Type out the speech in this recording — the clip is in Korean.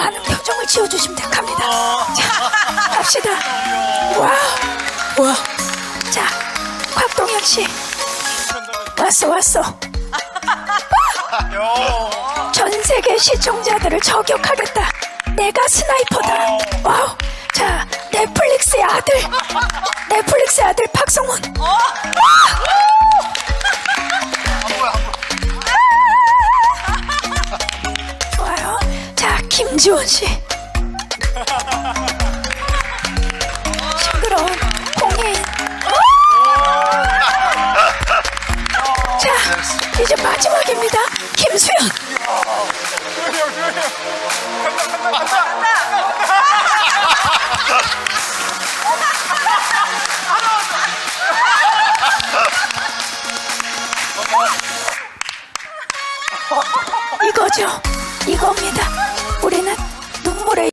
많은 표정을 지어주시면 돼. 갑니다. 자, 갑시다. Wow. 와. 자, 곽동연 씨. 왔어, 왔어. 전 세계 시청자들을 저격하겠다. 내가 sniper다. Wow. 자, 넷플릭스의 아들. 넷플릭스의 아들 박성훈. 좋 김지원 씨. 시끄러운 홍인. 자, 이제 마지막입니다. 김수현. 이거죠. 이겁니다.